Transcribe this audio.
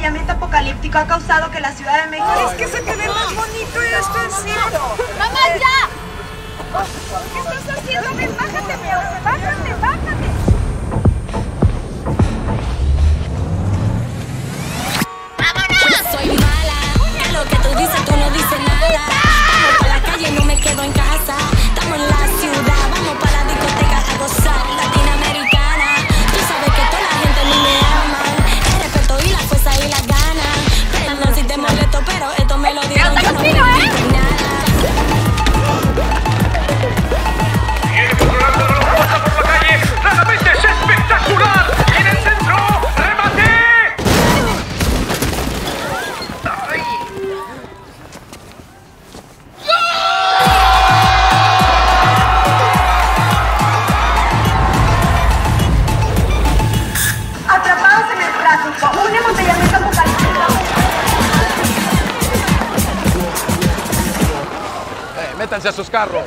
embotellamiento apocalíptico ha causado que la Ciudad de México... ¡Es que se más bonito estás haciendo? Eh, métanse a sus carros.